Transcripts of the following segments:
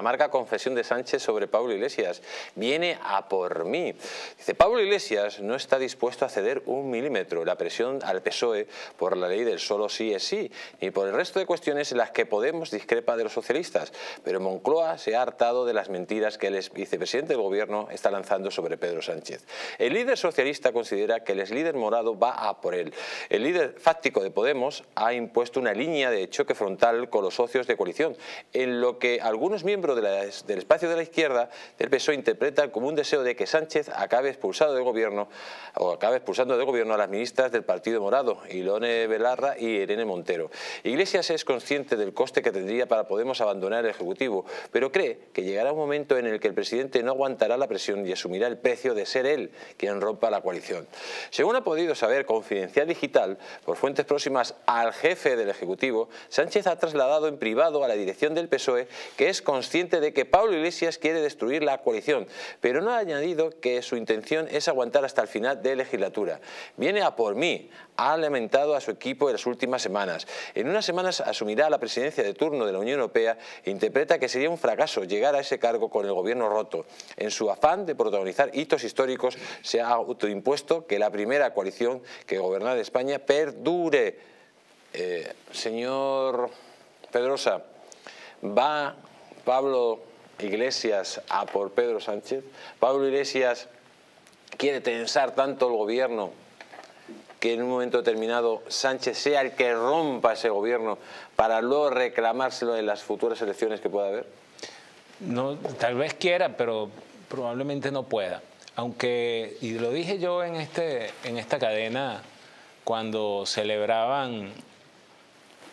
Marca confesión de Sánchez sobre Pablo Iglesias viene a por mí. Dice, Pablo Iglesias no está dispuesto a ceder un milímetro la presión al PSOE por la ley del solo sí es sí, ni por el resto de cuestiones en las que Podemos discrepa de los socialistas. Pero Moncloa se ha hartado de las mentiras que el vicepresidente del gobierno está lanzando sobre Pedro Sánchez. El líder socialista considera que el líder morado va a por él. El líder fáctico de Podemos ha impuesto una línea de choque frontal con los socios de coalición, en lo que algunos miembros del espacio de la izquierda del PSOE interpreta como un deseo de que Sánchez acabe expulsado del gobierno o acabe expulsando del gobierno a las ministras del Partido Morado, Ilone Belarra y Irene Montero. Iglesias es consciente del coste que tendría para Podemos abandonar el Ejecutivo, pero cree que llegará un momento en el que el presidente no aguantará la presión y asumirá el precio de ser él quien rompa la coalición. Según ha podido saber Confidencial Digital, por fuentes próximas al jefe del Ejecutivo, Sánchez ha trasladado en privado a la dirección del PSOE que es consciente de que Pablo Iglesias quiere destruir la coalición, pero no ha añadido que su intención es aguantar hasta el final de legislatura. Viene a por mí, ha lamentado a su equipo en las últimas semanas. En unas semanas asumirá la presidencia de turno de la Unión Europea e interpreta que sería un fracaso llegar a ese cargo con el gobierno roto. En su afán de protagonizar hitos históricos, se ha autoimpuesto que la primera coalición que gobernará España perdure. Eh, señor Pedrosa, va Pablo Iglesias a por Pedro Sánchez. Pablo Iglesias quiere tensar tanto el gobierno que en un momento determinado Sánchez sea el que rompa ese gobierno para luego reclamárselo en las futuras elecciones que pueda haber? No, tal vez quiera, pero probablemente no pueda. Aunque, y lo dije yo en, este, en esta cadena cuando celebraban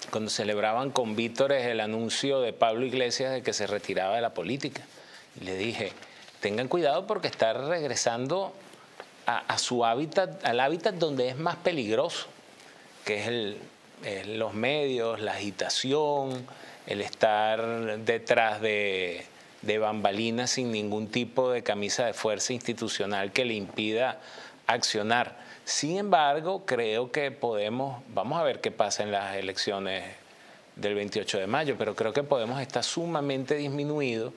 cuando celebraban con vítores el anuncio de Pablo Iglesias de que se retiraba de la política. Le dije, tengan cuidado porque está regresando a, su hábitat, al hábitat donde es más peligroso, que es, el, los medios, la agitación, el estar detrás de, de bambalinas sin ningún tipo de camisa de fuerza institucional que le impida accionar. Sin embargo, creo que podemos, vamos a ver qué pasa en las elecciones del 28 de mayo, pero creo que Podemos estar sumamente disminuido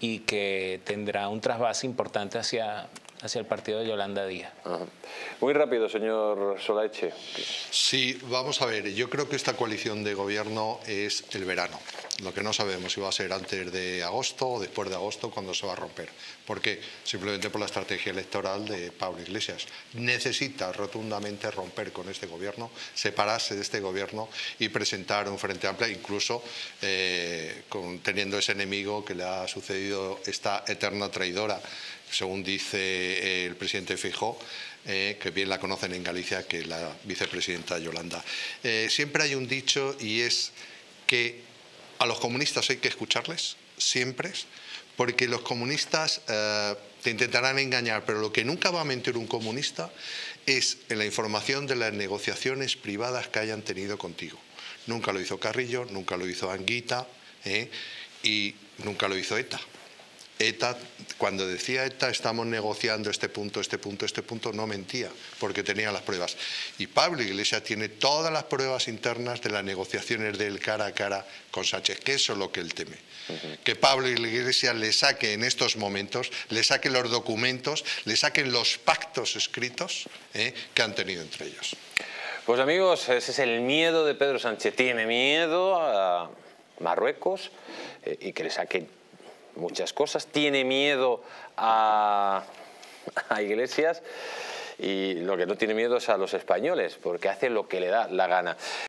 y que tendrá un trasvase importante hacia, hacia el partido de Yolanda Díaz. Muy rápido, señor Solaeche. Sí, vamos a ver, yo creo que esta coalición de gobierno es el verano. Lo que no sabemos si va a ser antes de agosto o después de agosto cuando se va a romper. ¿Por qué? Simplemente por la estrategia electoral de Pablo Iglesias. Necesita rotundamente romper con este gobierno, separarse de este gobierno y presentar un frente amplio, incluso eh, teniendo ese enemigo que le ha sucedido esta eterna traidora, según dice el presidente Fijó, eh, que bien la conocen en Galicia, que la vicepresidenta Yolanda. Eh, siempre hay un dicho y es que a los comunistas hay que escucharles, siempre, porque los comunistas eh, te intentarán engañar, pero lo que nunca va a mentir un comunista es en la información de las negociaciones privadas que hayan tenido contigo. Nunca lo hizo Carrillo, nunca lo hizo Anguita ¿eh? y nunca lo hizo ETA. ETA, cuando decía ETA estamos negociando este punto, este punto, este punto, no mentía, porque tenía las pruebas. Y Pablo Iglesias tiene todas las pruebas internas de las negociaciones del cara a cara con Sánchez, que eso es lo que él teme. Que Pablo Iglesias le saque en estos momentos, le saque los documentos, le saquen los pactos escritos ¿eh? que han tenido entre ellos. Pues amigos, ese es el miedo de Pedro Sánchez. Tiene miedo a Marruecos eh, y que le saquen muchas cosas, tiene miedo a, iglesias y lo que no tiene miedo es a los españoles, porque hace lo que le da la gana.